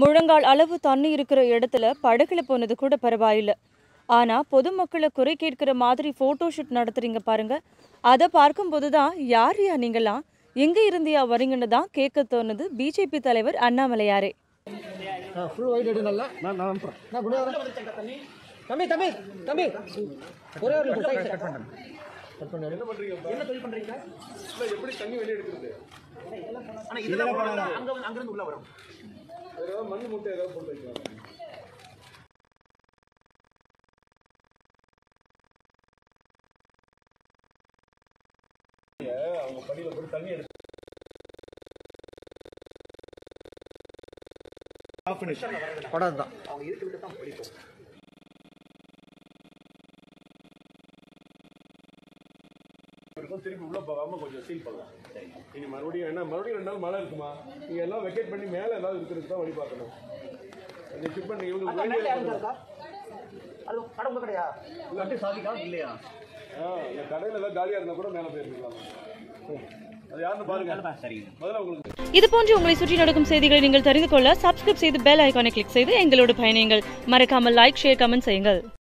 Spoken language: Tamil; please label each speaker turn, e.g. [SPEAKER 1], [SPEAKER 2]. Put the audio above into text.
[SPEAKER 1] முழங்கால் அளவு தண்ணி இருக்கிற இடத்துல படகுல போனது கூட பரவாயில்ல. ஆனா பொதுமக்களை குறை கேட்கிற மாதிரி போட்டோ ஷூட் நடத்துறீங்க பாருங்க. அதை பார்க்கும்போது தான் யார் யா நீங்களாம்? எங்க இருந்தியா வரீங்கன்னு தான் கேட்க தோணுது பிஜேபி தலைவர் அண்ணாமலையாரே.
[SPEAKER 2] என்ன ஏதாவது மண் மூட்டை ஏதாவது போட்டு வைக்கலாம். அவங்க படியில் போட்டு தண்ணி எடுத்து அவங்க இருக்க விட்டு தான் படிக்கும்
[SPEAKER 3] இருக்கும் திருப்பி உள்ள போகாம கொஞ்சம் சீல் பண்ணலாம். இனி மறுபடியும் என்ன? மறுபடியும் ரெண்டு நாள் மழை இருக்குமா? நீங்க எல்லாம் வெக்கேட் பண்ணி மேல ஏதாவது இருக்கிறதுக்கு தான் வழி பார்க்கணும். இந்த ஷிப் பண்ணி இவங்களுக்கு
[SPEAKER 2] அது கடை உங்க கடையா? இல்லாட்டி சாதிக்கா இல்லையா?
[SPEAKER 3] ஆ, இந்த கடையில ஏதாவது காலியா இருந்தா கூட மேல போயிருக்கலாம். அது யாருன்னு பாருங்க.
[SPEAKER 2] சரிங்க
[SPEAKER 3] முதல்ல உங்களுக்கு.
[SPEAKER 1] இது போன்று உங்களை சுற்றி நடக்கும் செய்திகளை நீங்கள் தெரிந்து கொள்ள சப்ஸ்கிரைப் செய்து பெல் ஐகானை கிளிக் செய்து எங்களோடு பயணியுங்கள். மறக்காமல் லைக் ஷேர் கமெண்ட் செய்யுங்கள்.